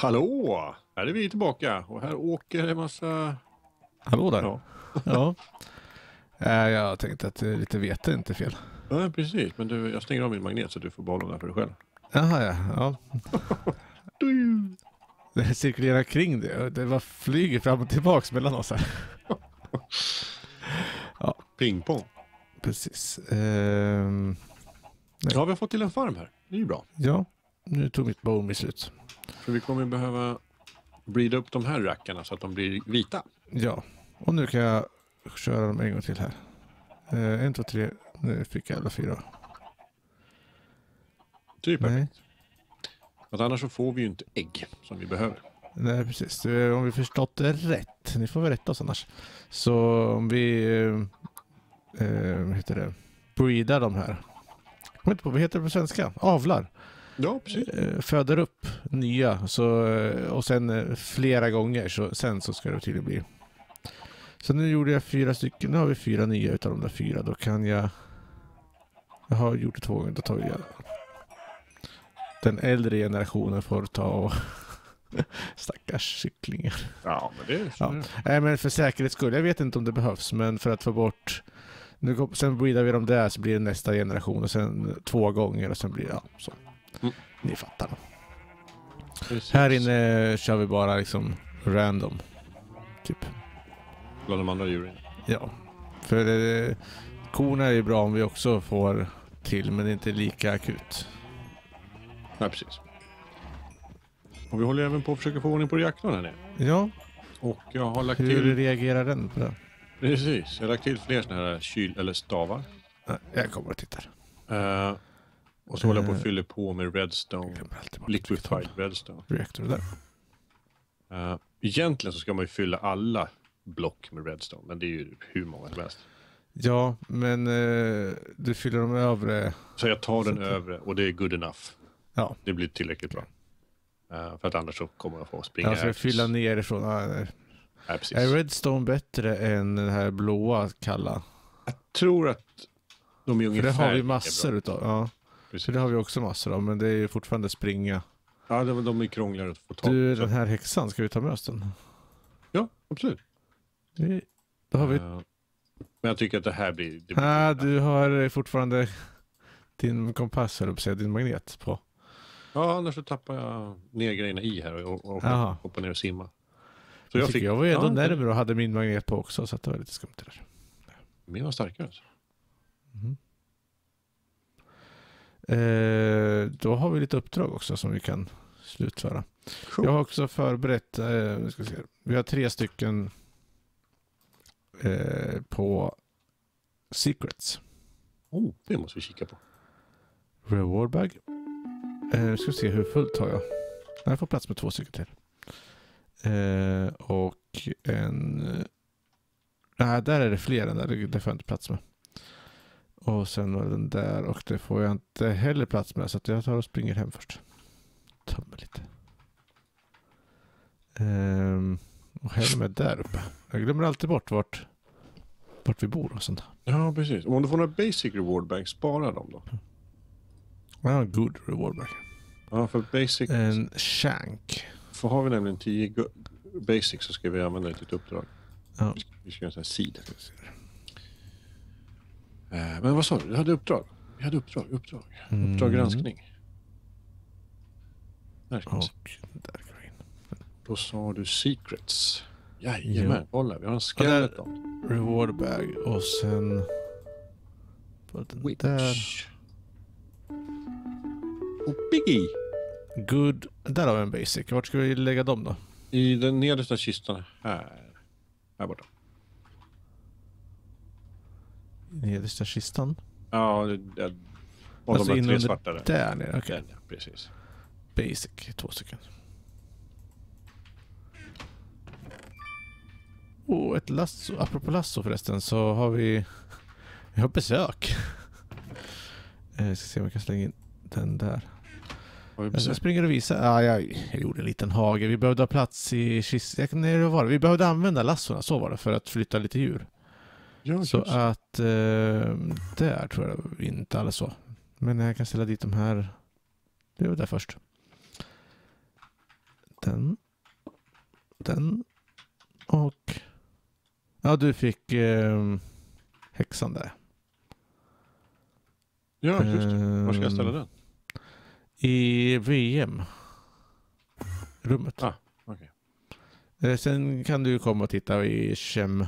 Hallå! Här är vi tillbaka och här åker en massa... Hallå där. Ja, Ja. Äh, jag tänkte att eh, lite vete är inte fel. ja precis. Men du, jag stänger av min magnet så du får behålla den för dig själv. Jaha, ja. ja. Det cirkulerar kring det. Det bara flyger fram och tillbaks mellan oss här. Pingpong. Precis. Ehm, Ja, vi har fått till en farm här. Det är ju bra. ja, nu tog mitt bone slut. För vi kommer behöva breeda upp de här rackarna så att de blir vita. Ja, och nu kan jag köra dem en gång till här. Eh, en, två, tre. Nu fick jag alla fyra. Typ. Nej, Att annars så får vi ju inte ägg som vi behöver. nej precis. Om vi förstått det rätt. Ni får väl rätta oss annars. Så om vi eh, eh, vad heter det? breedar de här. Jag kommer inte på vad heter det på svenska? Avlar. Ja. Eh, föder upp nya så, eh, och sen eh, flera gånger. Så, sen så ska det tydligen bli. Så nu gjorde jag fyra stycken. Nu har vi fyra nya utav de där fyra. Då kan jag... Jag har gjort det två gånger. Då tar vi Den äldre generationen får ta och... Stackars kycklingar. Ja, men det är Ja. Nej men för säkerhets skull. Jag vet inte om det behövs. Men för att få bort... Nu, sen breedar vi dem där så blir det nästa generation. Och sen två gånger och sen blir det... Ja, så. Mm. Ni fattar. precis. Här inne kör vi bara liksom random. Typ. Bland de andra djuren. Ja. För eh, korna är ju bra om vi också får till, men det är inte lika akut. Nej, precis. Och vi håller även på att försöka få ordning på reaktorn här nere. Ja, Och jag har lagt hur till... reagerar den på det? Precis. Jag har lagt till fler sådana här kyl eller stavar. Jag kommer och tittar. Eh, och så håller jag på att Eh. fylla på med redstone. Vilket redstone. håll Reactor där. Uh, egentligen så ska man ju fylla alla block med redstone. Men det är ju hur många som helst. Ja, men eh, du fyller de övre. Så jag tar den Så- övre och det är good enough. Ja. Det blir tillräckligt bra. Eh, för att annars så kommer jag få springa Jag ska här. fylla nerifrån. Precis. Är redstone bättre än den här blåa kalla? Jag tror att de är För ungefär det har vi massor utav. Ja, Precis. så det har vi också massor av. Men det är ju fortfarande springa. Ja, de, de är krångligare att få tag Du, den här häxan, ska vi ta med oss den? Ja, absolut. Vi- Då har vi... Eh, men jag tycker att det här blir... Det blir Ah, du har fortfarande din kompass, att säga, din magnet på. Ja, annars så tappar jag ner grejerna i här och, och, hoppar ner och simma. Så jag jag, fick... jag var ju ändå ja, det- närmare och hade min magnet på också, så att det var lite skumt det där. Min var starkare alltså. Mhm. Eh, då har vi lite uppdrag också som vi kan slutföra. Cool. Jag har också förberett, eh, se, vi har tre stycken eh, på Secrets. Oh, det måste vi kika på. Reward bag. Eh, ska se hur fullt har jag. Jag får plats med två stycken till. Eh, och en... eh, Nej, där är det fler än där. Det, det får jag inte plats med. Och sen var den där och det får jag inte heller plats med. Så jag tar och springer hem först. Tömmer lite. Ehm, och Helm där uppe. Jag glömmer alltid bort vart, vart vi bor och sånt. Ja, precis. Om du får några basic reward bags, spara dem då. Ja, good reward bag. Ja, för basic... En shank. För har vi nämligen 10 gu- basic så ska vi använda det till ett uppdrag. Ja. Vi ska göra en sån här seed. Eh, men vad sa du? Du hade uppdrag? Vi hade uppdrag, uppdrag. Uppdrag Mm. granskning. Där ska vi se. Vi in. Då sa du secrets. Jajamän, kolla vi har en skeleton. Reward bag och sen... Witch. där. Och Biggie. Good. Där har vi en basic. Vart ska vi lägga dem då? I den nedersta kistan här. Här borta. Nedersta kistan. Ja, det, och Alltså de där tre inunder svarta där. Nere, okej. Ja, precis. Basic, två stycken. Oh, ett lasso. Apropå lasso förresten så har vi... Vi har besök. Eh, Jag ska se om jag kan slänga in den där. Jag springer och visar. Ah, jag, jag gjorde en liten hage. Vi behövde ha plats i kistan. Vi behövde använda lassorna, så var det, för att flytta lite djur. Ja, Så just. att eh, där tror jag inte alls så. Men jag kan ställa dit de här. Det var där först. Den. Den. Och... Ja, du fick eh, häxan där. Ja, just det. Var ska jag ställa Ehm, den? I VM-rummet. Ah, okej. Eh, Sen kan du komma och titta i kem,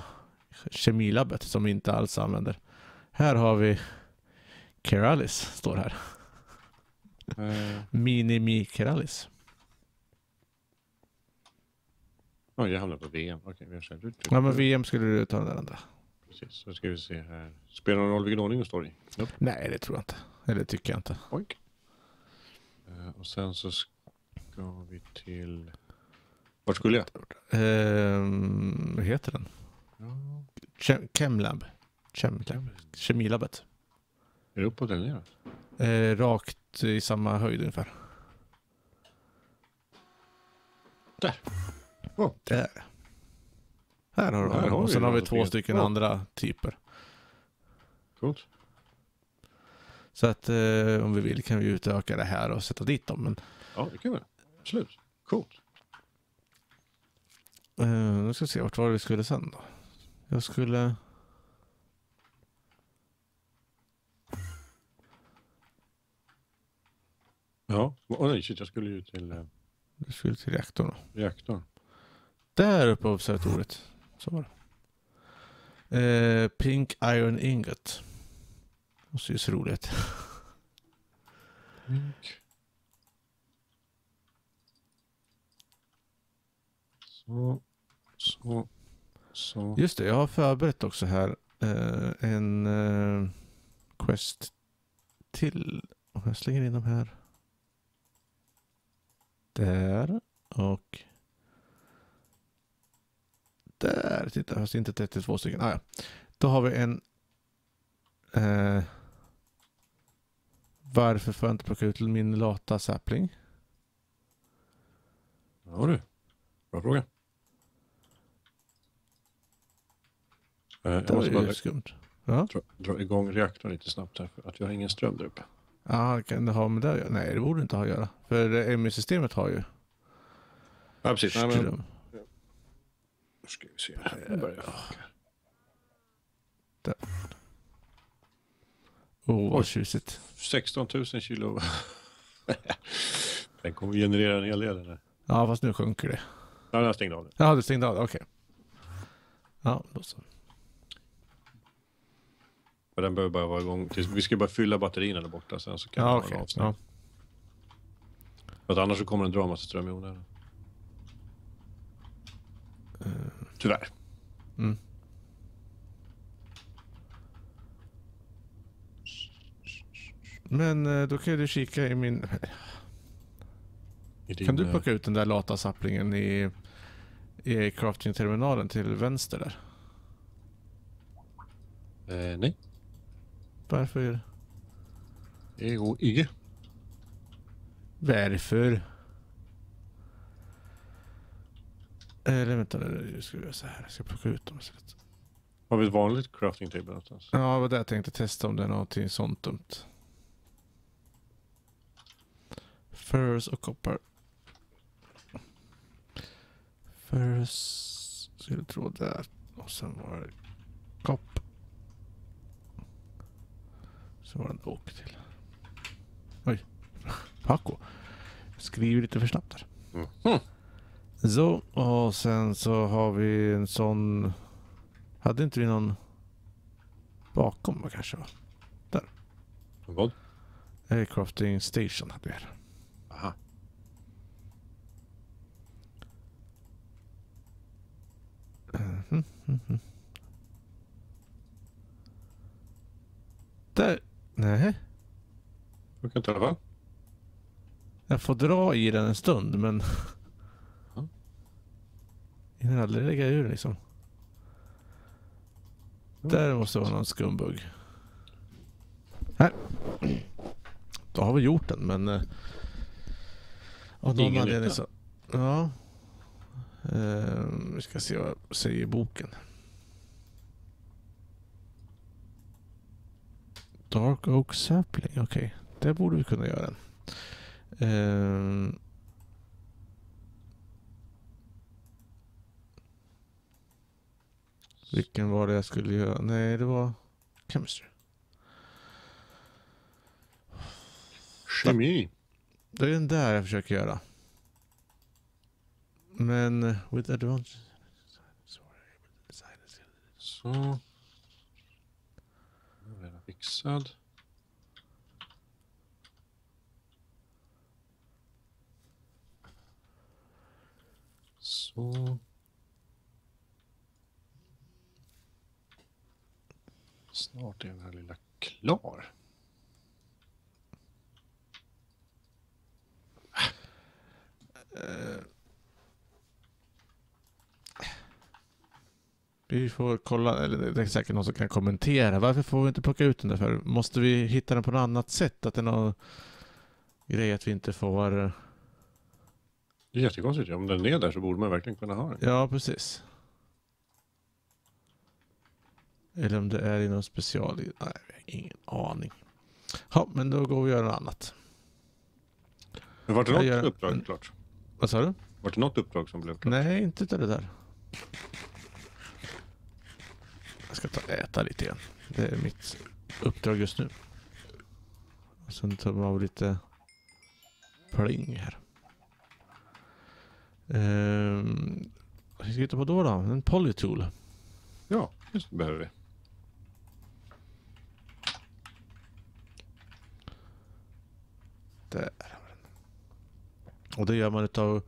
kemilabbet som vi inte alls använder. Här har vi Keralis, står här. Eh, Minimi Keralis. Oj, jag hamnade på VM. Okej, vi har ut. Ja men VM skulle du ta den andra. Precis, så ska vi se här. Spelar det någon roll vilken ordning det står i? Nope. Nej det tror jag inte. Eller tycker jag inte. Oj. Eh, och sen så ska vi till... Vart skulle jag? Ehm, vad heter den? Ja, Chem, Chemlab. Chem, kemilabbet. är det uppåt eller neråt? Eh, rakt i samma höjd ungefär. Där. Oh. Där. Här har du honom. Och sen har vi två stycken Ja. andra typer. Coolt. Så att eh, om vi vill kan vi utöka det här och sätta dit dem. Men Ja, det kan vi. Absolut. Coolt. eh, nu ska vi se, vart var det vi skulle sen då? Jag skulle... Ja. Åh nej, shit, jag skulle ju till eh, Vi skulle till reaktorn reaktorn. Där uppe på observatoriet. Så var det. Eh, Pink Iron Ingot. Det ser ju så roligt ut. Link. Så, så, så. Just det, jag har förberett också här eh, en eh, quest till. Om jag slänger in de här. Där och där. Titta, fast inte 32 stycken. Ah, ja. Då har vi en eh, varför får jag inte plocka ut min lata sapling? Ja du. Bra fråga. Jag Det var måste bara skumt. Ja, dra, dra igång reaktorn lite snabbt här för att vi har ingen ström där uppe. ah, kan det ha med det att göra? Nej, det borde det inte ha att göra. För MI-systemet har ju Ja, precis. Nej, men, ström. nu ska vi se. Nu börjar jag funka. Åh, Oj. vad tjusigt. 16 000 kilo. Den kommer generera en hel del. den där. Ja, fast nu sjunker det. Ja, jag stängde av den. Ja, du stängde av det. Okej. Ja, då så. För den behöver bara vara igång. Tills, vi ska bara fylla batterierna där borta sen så kan Ja, okej. vara avstängd. Ja. För att annars så kommer den dra massa ström i onödan. Tyvärr. Mm. Men eh, då kan du kika i min... I din, Kan du eh, plocka ut den där lata sapplingen i, i crafting-terminalen till vänster där? Eh, nej, Varför? det går icke. Varför? Eller vänta nu, nu ska vi göra så här. Jag ska plocka ut dem istället. Har vi ett vanligt crafting table någonstans? Ja, det var det jag tänkte testa om det är någonting sånt dumt. Ferrous och koppar. Ferrous skulle tro där. Och sen var det kopp. Så var det en till. Oj. Paco. Skriver lite för snabbt där. Mhm. Så, och sen så har vi en sån... Hade inte vi någon bakom vad kanske var? Vad? Eh, Crafting station hade vi här. Aha. Mhm, mhm. Där. Nej. Funkar inte i alla fall. Jag får dra i den en stund men... Ja. Jag aldrig lägga ur liksom. Där måste vara någon skumbugg. Här. Då har vi gjort den men... eh, Av någon anledning så... Ja. Eh, vi ska se vad säger boken. Dark Oak Sapling, okej. Okay. Det borde vi kunna göra. Um, vilken var det jag skulle göra? Nej, det var Chemistry. Kemi. Det är den där jag försöker göra. Men eh, with advantage. Så. Fixad. Så. Snart är den här lilla klar. Uh. Vi får kolla, eller det är säkert någon som kan kommentera. Varför får vi inte plocka ut den där för? Måste vi hitta den på något annat sätt? Att det är någon grej att vi inte får... Det är jättekonstigt. Om den är där så borde man verkligen kunna ha den. Ja, precis. Eller om det är i någon special... Nej, jag har ingen aning. Ja, men då går vi och gör något annat. Men var det något gör- uppdrag klart? Vad sa du? Var det något uppdrag som blev klart? Nej, inte utav det där. Jag ska ta och äta lite igen. Det är mitt uppdrag just nu. Och sen tar vi av lite pling här. Ehm, vad ska vi hitta på då då? En polytool. Ja, just det behöver vi. Där har vi den. Och det gör man utav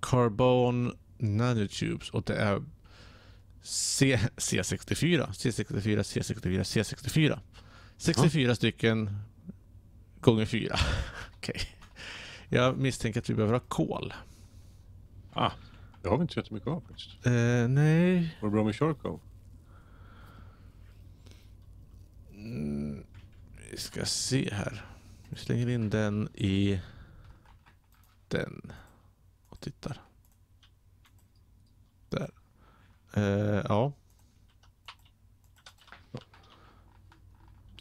Carbon Nanotubes och det är C, C64, C64, C64, C64. 64 stycken gånger 4. Okej. Jag misstänker att vi behöver ha kol. Ah, det har vi inte så jättemycket av faktiskt. Eh, nej. Var det bra med charcoal? Mm, vi ska se här. Vi slänger in den i den och tittar. Där. Eh, ja.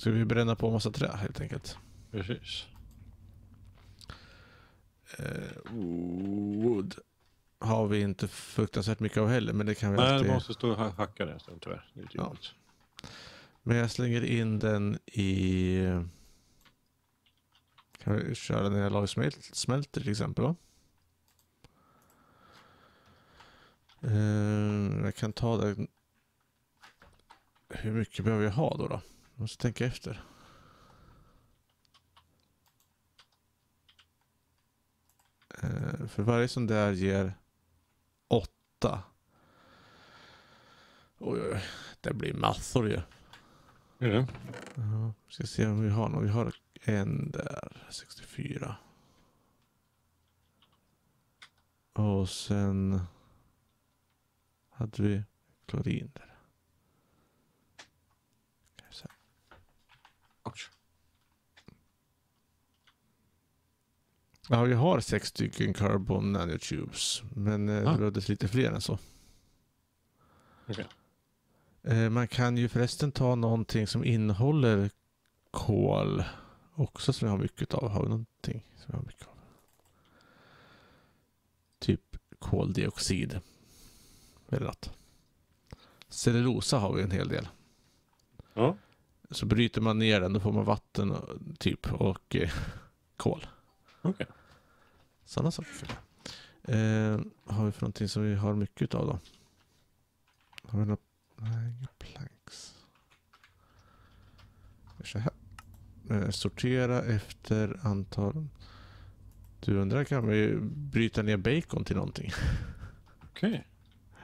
Ska vi bränna på massa trä helt enkelt? Precis. Eh, wood har vi inte fruktansvärt mycket av heller, men det kan vi Nej, alltid... det måste stå och ha- hacka det en stund tyvärr. Det är Ja. Men jag slänger in den i... Kan vi köra när jag lagar smält, smälter till exempel va? Eh, jag kan ta det. Hur mycket behöver jag ha då? då? Jag måste tänka efter. Eh, för varje sån där ger åtta. Oj, oj, oj. Det blir massor ju. Är det? Ja, ska se om vi har någon. Vi har en där, 64. Och sen hade vi klorin där. Ska vi se. Ouch. Ja, vi har sex stycken carbon nanotubes. Men eh, Ah. det behövdes lite fler än så. Okej. Eh, man kan ju förresten ta någonting som innehåller kol också som vi har mycket av. Har vi någonting som vi har mycket av? Typ koldioxid. Eller något. Cellulosa har vi en hel del. Ja. Så bryter man ner den då får man vatten typ och eh, kol. Okej. Sådana saker. Eh, har vi för någonting som vi har mycket av då? Har vi några... Nej, inga planks. Så här. Eh, sortera efter antal... Du undrar kan vi bryta ner bacon till någonting? Okej.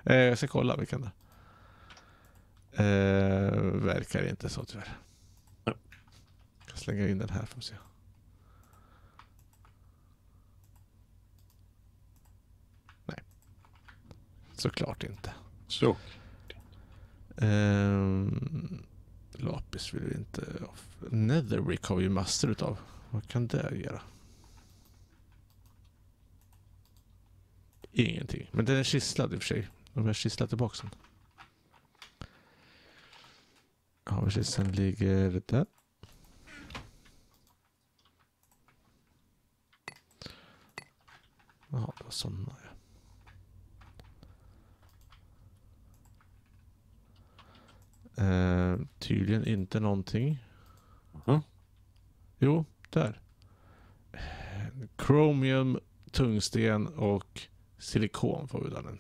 Eh, jag ska kolla, vi kan det. Eh, verkar inte så tyvärr. Ja. Jag slänger in den här får vi se. Såklart inte. Så. Ehm, lapis vill vi inte. Netherbrick har vi ju massor utav. Vad kan det göra? Ingenting. Men den är kisslad i och för sig. De har kisslat tillbaka den. Ja, precis. Sen ligger där. Jaha, det var sådana Eh, tydligen inte någonting. Mhm. Jo, där. Chromium, tungsten och silikon får vi där den.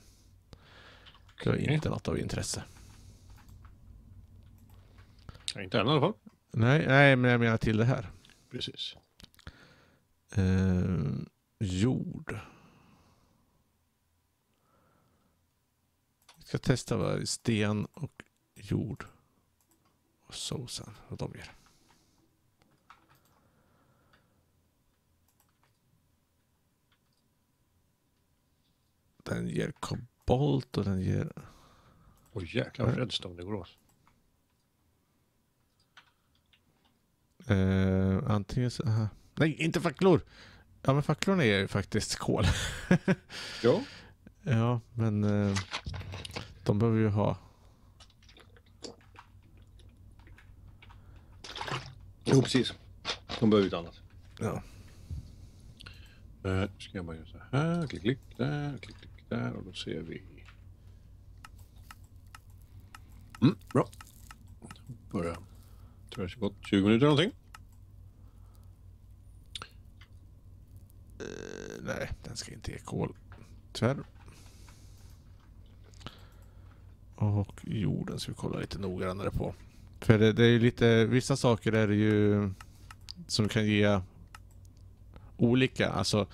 Det var inte något av intresse. Inte än i alla fall. Nej, nej, men jag menar till det här. Precis. Eh, jord. Vi ska testa vad sten och jord och såsen, vad de ger. Den ger kobolt och den ger... Oj jäklar vad redstone det går åt. Eh, antingen så... aha. Nej, inte facklor! Ja, men facklorna ger ju faktiskt kol. Ja. Ja, men eh, de behöver ju ha. Jo precis. De behöver ett annat. Ja. Uh, ska jag bara göra så här. Klick, klick där. Klick, klick där. Och då ser vi. Mm, bra. Börja. Tror jag har gått 20 minuter någonting. Eh, nej, den ska inte ge kol. Tyvärr. Och jorden ska vi kolla lite noggrannare på. För det, det är ju lite, vissa saker är det ju som kan ge olika. Alltså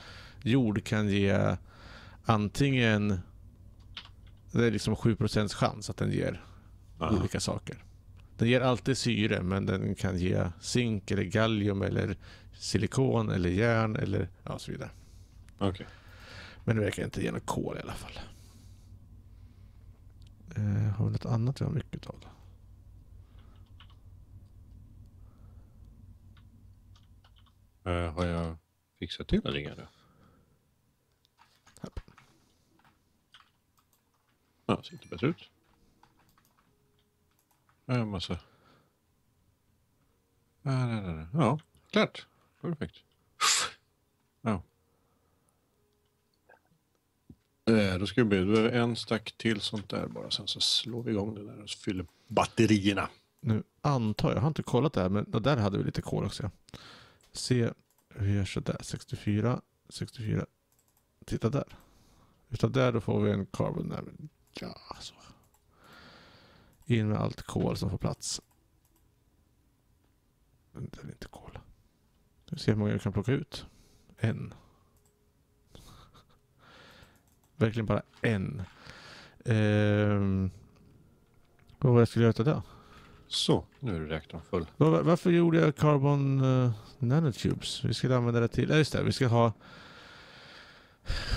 jord kan ge antingen det är liksom 7% chans att den ger Aha. olika saker. Den ger alltid syre men den kan ge zink eller gallium eller silikon eller järn eller ja, så vidare. Okej. Men det verkar inte ge något kol i alla fall. Eh, har vi något annat vi har mycket av? Eh, har jag fixat till någonting här nu? Japp. Ja, ser inte bättre ut. En massa. Där, där, där. ja klart. Perfekt. Ja. Eh, Då ska vi be, då är det en stack till sånt där bara. Sen så slår vi igång det där och fyller batterierna. Nu antar jag, jag har inte kollat det här, men där hade vi lite kol också. Se, vi gör sådär, 64, 64. Titta där. Utav där då får vi en carbon där. Ja, så. In med allt kol som får plats. Men det är inte kol. Vi ser hur många vi kan plocka ut. En. Verkligen bara en. Ehm, vad var det jag skulle göra utav det? Så, nu är reaktorn full. Var, varför gjorde jag carbon uh, nanotubes? Vi skulle använda det till, ja just det, vi ska ha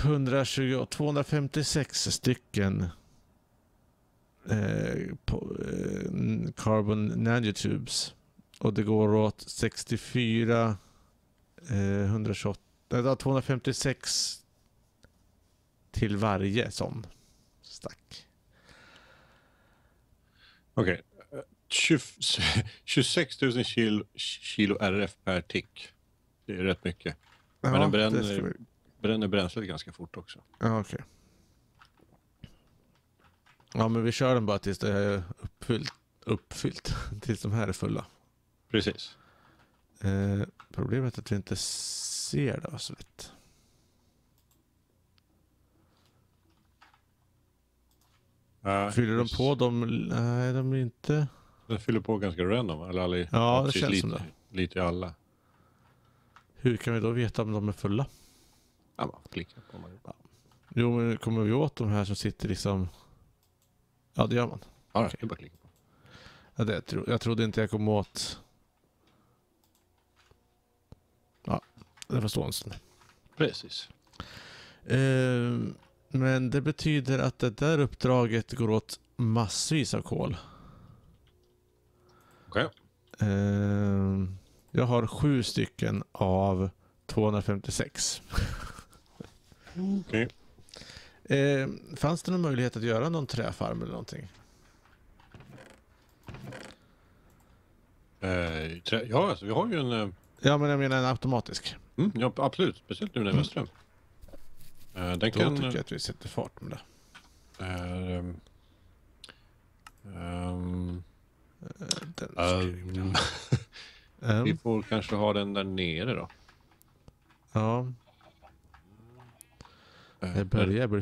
120, 256 stycken eh, på, eh, carbon nanotubes. Och det går åt 64, eh, 128, nej, det var 256 till varje sån stack. Okej. 20 26 000 kilo, kilo RF per tick. Det är rätt mycket. Men den bränner, vi- bränner bränslet ganska fort också. Ja, okej. Ja, men vi kör den bara tills det är uppfyllt. Uppfyllt. Tills de här är fulla. Precis. Eh, problemet är att vi inte ser det så lätt. Ja, Fyller de på dem? Nej, de är inte... Den fyller på ganska random. Eller alla, Ja, det känns lite, som det. Lite i alla. Hur kan vi då veta om de är fulla? Ja, man får klicka på dem. Jo, men kommer vi åt de här som sitter liksom... Ja, det gör man. Ja, det är bara klicka på. Ja, det, tro, jag trodde inte jag kom åt... Ja, det en stund. Precis. Eh, men det betyder att det där uppdraget går åt massvis av kol. Okej. Eh, jag har sju stycken av 256. Okej. Eh, fanns det någon möjlighet att göra någon träfarm eller någonting? Eh, ja, alltså, vi har ju en... eh, Ja, men jag menar en automatisk. Mm, ja, absolut. Speciellt nu när det är ström. Eh, den Då kan... tycker jag att vi sätter fart med det. ehm, ehm, Um, Um, vi får kanske ha den där nere då. ja, Eh, det börjar bli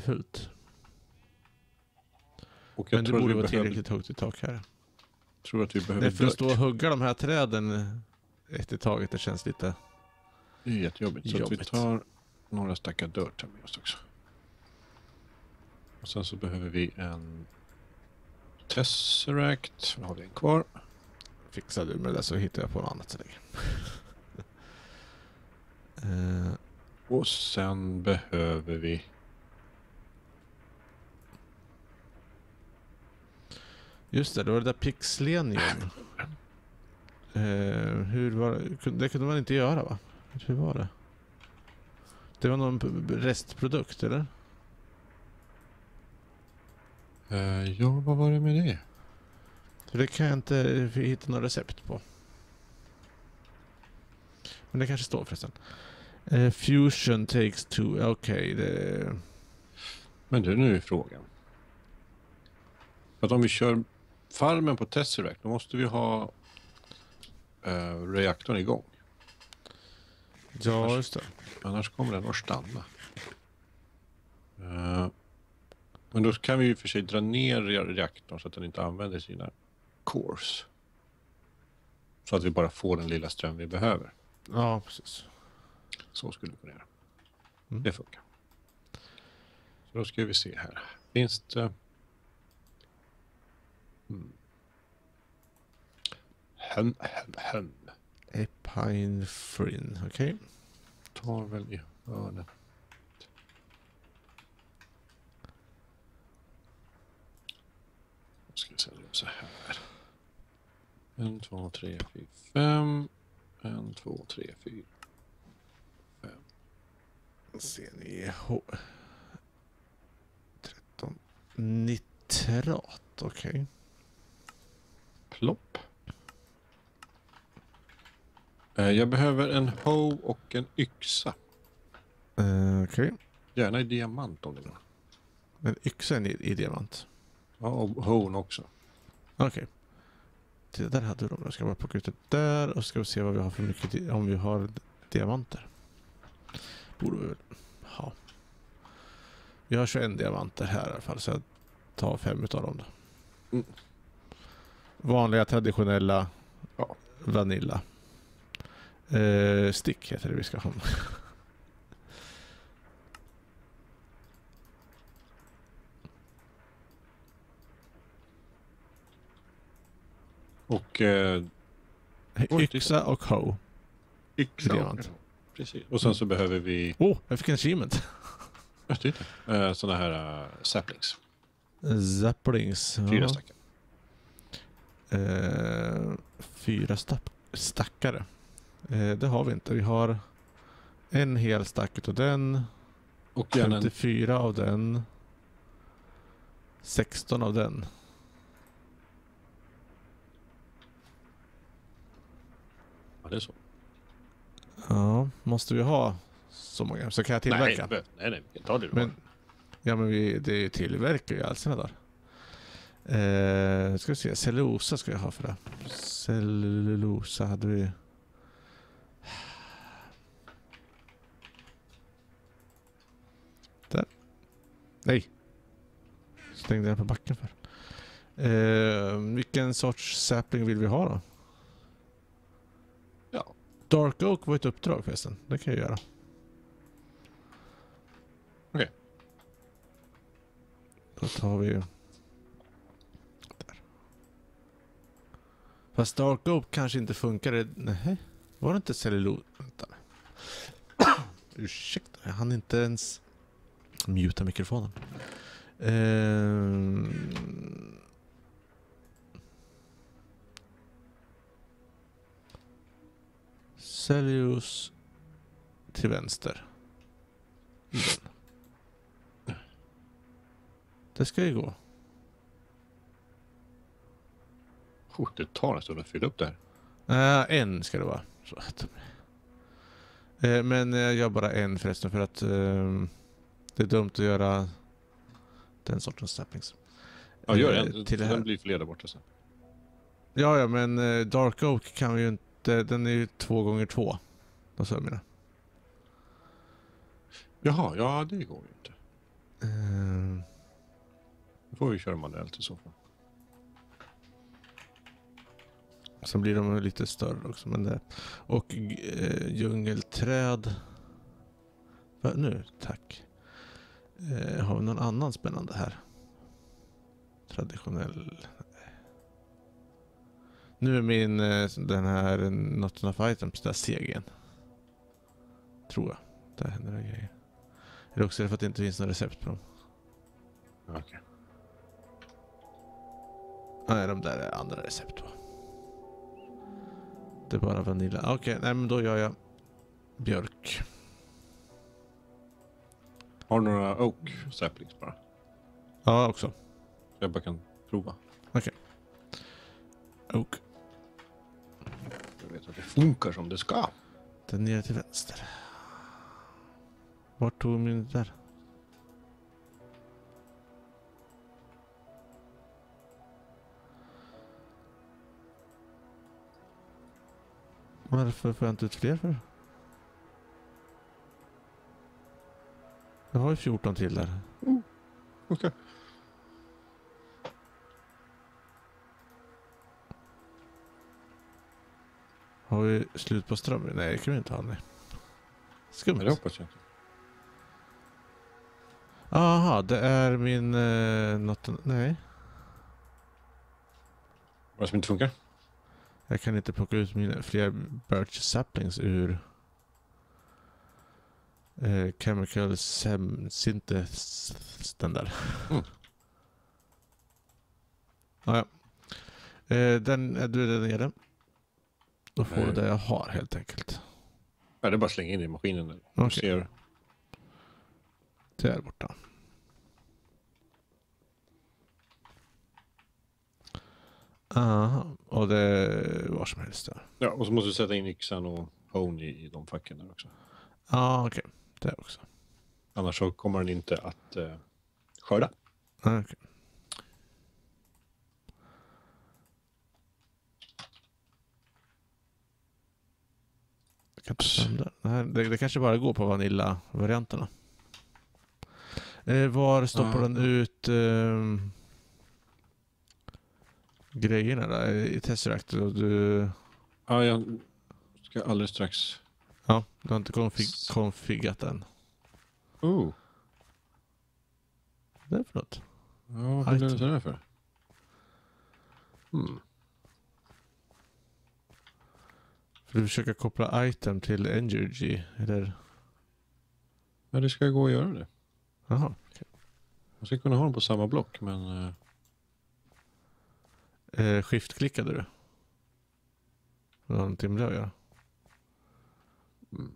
jag Men det borde vara behöver, tillräckligt högt i tak här. tror att vi behöver Nej, för att stå och hugga de här träden ett i taget, det känns lite... Det är jättejobbigt. Så vi tar några stackar här med oss också. Och sen så behöver vi en Tesseract. Nu har vi en kvar. Fixar du med det där så hittar jag på något annat så länge. Eh, Och sen behöver vi... just det, det var det där pixlenium. Eh, hur var det? kunde man inte göra va? Hur var det? Det var någon restprodukt eller? Eh, ja, vad var det med det? För det kan jag inte hitta några recept på. Men det kanske står förresten. Eh, fusion takes two. Okej, det... Men du, nu är frågan. För att om vi kör farmen på Tesseract, då måste vi ha eh, reaktorn igång. Ja, just det. Annars kommer den att stanna. Eh, men då kan vi ju för sig dra ner re- reaktorn så att den inte använder sina cores. Så att vi bara får den lilla ström vi behöver. Ja, precis. Så skulle vi kunna göra. Mm. Det funkar. Så då ska vi se här. Finns det... Mm. Hem, hem, hem. Epinephrine, okej. Tar väl i hörnet. Då ska vi se, nu så här. En, två, tre, fyra, fem. En, två, tre, fyra. Ser ni H... 13. Nitrat, okej. Plopp. Eh, Jag behöver en hoe och en yxa. Eh, okej. Gärna i diamant om det går. En yxa i, i diamant. Ja, och hoen också. Okej. Det där hade de. Jag ska bara plocka ut det där och ska vi se vad vi har för mycket, om vi har diamanter. Borde vi väl ha. Vi har 21 diamanter här i alla fall så jag tar fem utav dem. Mm. Vanliga traditionella Ja. Vanilla. Eh, stick heter det vi ska ha. Och eh, Yxa och hoe. yxa. Diamant. Precis. Och sen så behöver vi Oh, jag fick en achievement. eh, såna här uh, saplings. Zapplings. Fyra ja. stackar. Eh, fyra stack, stackare. Eh, det har vi inte. Vi har en hel stack utav den. Och gärna en 54 av den. 16 av den. Ja, det är så. Ja, måste vi ha så många? Så kan jag tillverka. Nej, nej, nej, nej. Ta det du Men, ja, men vi, det tillverkar ju allt sådana där. Eh, ska vi se, cellulosa ska jag ha för det. Cellulosa hade vi. Där. Nej. Stängde den på backen för. Eh, vilken sorts sapling vill vi ha då? Dark Oak var ett uppdrag förresten. Det kan jag göra. Okej. Då tar vi... Där. Fast Dark Oak kanske inte funkar. Nej, var det inte cellulosa? Vänta. Ursäkta, jag hann inte ens muta mikrofonen. Ehm... Cellulose till vänster. Den. Det ska ju gå. Oh, det tar en stund att fylla upp det här. Äh, en ska det vara. Så att, eh, men jag gör bara en förresten för att eh, det är dumt att göra den sortens saplings. Ja, gör Eh, en. Till Till. Den blir där borta sen. Ja, ja, men eh, Dark Oak kan vi ju inte... Den är ju två gånger två. Jag menar? Jaha, ja det går ju inte. Eh, Då får vi köra manuellt i så fall. sen blir de lite större också. Men det, och eh, djungelträd. Va, nu, tack. Eh, har vi någon annan spännande här? Traditionell... Nu är min eh, den här Not Enough Items där seg igen. Tror jag. Där händer det grejer. Eller också är det för att det inte finns några recept på dem. Okej. Nej, de där är andra recept va? Det är bara vanilj. Okej, nej men då gör jag björk. Har du några oak saplings bara? Ja, också. Så jag bara kan prova. Oak. Vet att det funkar som det ska. Den nere till vänster. Vart tog min där? Varför får jag inte ut fler för? Jag har ju 14 till där. Okej. Har vi slut på ström? Nej, det kan vi inte ha. Nej. Skumt. Det hoppas jag. Aha, det är min... Eh, något, nej, Vad som inte funkar? jag kan inte plocka ut mina fler birch saplings ur eh, chemical sem synthesis. Den där. Mm. Ah, ja. eh, den, är du där nere? Då får du det jag har helt enkelt. Nej, det är bara att slänga in i maskinen. där. Du ser. Det är borta. Aha, och det är var som helst där. Ja, och så måste du sätta in yxan och hone i, i de facken där också. Ja, okej. Det också. Annars så kommer den inte att eh, skörda. Ah, okej. Det, det, kanske bara går på Vanilla-varianterna. Eh, var stoppar den ut eh, grejerna där i Tesseract? Och Du, Ja, jag ska alldeles strax... ja, du har inte konfig, konfigat den. Oh, Vad är det för något? ja, vad är det sådär för? Hmm. För du försöker koppla item till Energy, eller? Ja, det ska gå att göra det. Jaha. Man ska kunna ha dem på samma block, men... Eh, Eh, Skift-klickade du? Det har någonting med det att göra. mm.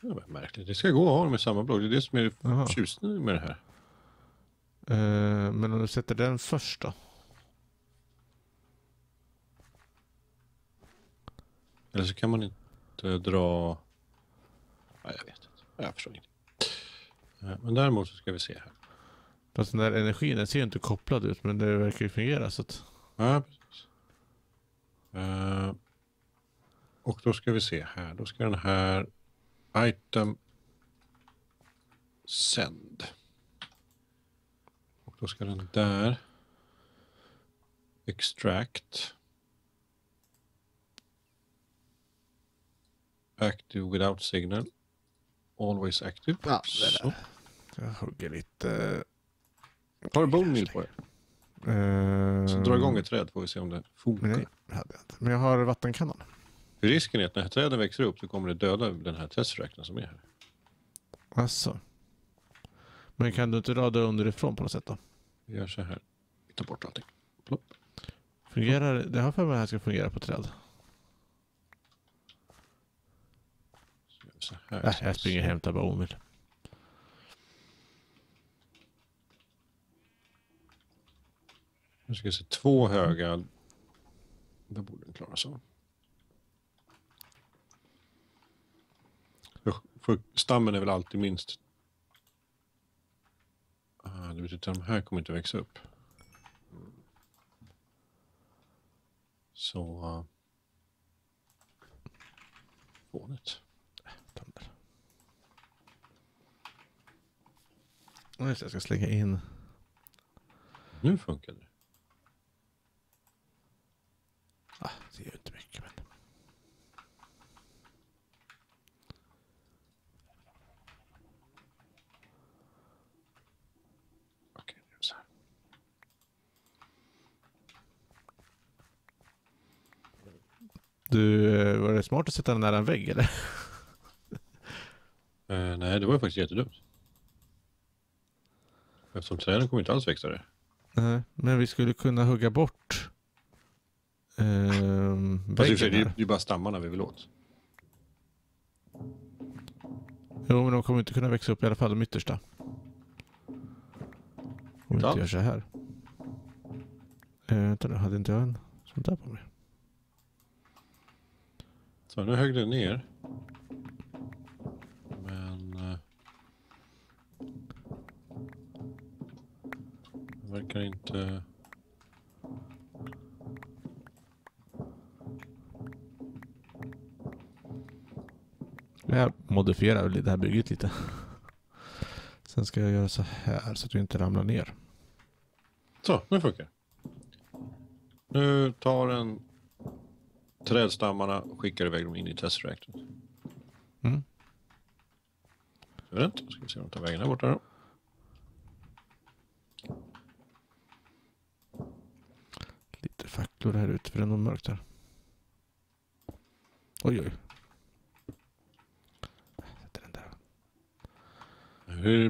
Ja, märkligt. Det ska gå att ha dem i samma block. Det är det som är tjusningen med det här. Eh, men om du sätter den först då? Eller så kan man inte dra... Nej, jag vet inte. Jag förstår inte. Eh, Men däremot så ska vi se här. Fast den där energin den ser ju inte kopplad ut men det verkar ju fungera så att... Ja, precis. Eh, och då ska vi se här. Då ska den här item send. Då ska den där extract. Active without signal. Always active. Ja, det Så. Jag hugger lite... Har du bone meal på det? Eh, Så dra igång ett träd får vi se om det funkar. Nej, det hade jag inte. Men jag har vattenkannan. För risken är att när träden växer upp så kommer det döda den här testräknaren som är här. Alltså. Men kan du inte dra det underifrån på något sätt då? Vi gör så här. Vi tar bort allting. Plopp. Fungerar det? Jag har för mig att det här ska fungera på träd. Så här. Äh, jag springer och hämtar bara omil. Nu ska vi se två höga. Det borde den klara för stammen är väl alltid minst det betyder att de här kommer inte växa upp. Så... Uh, fånigt. Just Jag ska slänga in. Nu funkar det. Ah, det gör inte mycket. Men... Okej, nu är det så här. Du, eh, var det smart att sätta den nära en vägg eller? Eh, nej, det var ju faktiskt jättedumt. Eftersom träden kommer inte alls växa där. Nej, men vi skulle kunna hugga bort i och för sig, väggen det är ju bara stammarna vi vill åt. Jo, men de kommer inte kunna växa upp i alla fall de yttersta. Om vi Inte gör så här. Eh, vänta nu, hade inte jag en sån där på mig? Så nu högg det ner. Men... eh, Det verkar inte... Jag modifierar det här bygget lite. Sen ska jag göra så här så att du inte ramlar ner. Så, nu funkar det. Nu tar den trädstammarna och skickar iväg dem in i testreaktorn. Mm. Suveränt. Ska vi se om de tar vägen där borta då. Lite facklor här ute för det är nog mörkt här. Oj, oj. Sätter den där. Hur är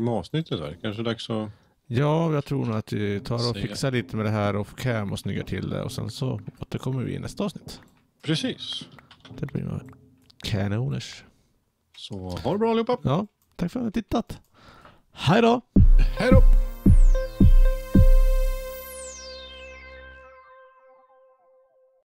det där? Kanske dags att... Ja, jag tror nog att vi tar och fixar lite med det här och cam och snyggar till det och sen så återkommer vi i nästa avsnitt. Precis. Det blir nog kanoners. Så ha det bra allihopa. Ja, tack för att ni har tittat. Hej då! Hej då!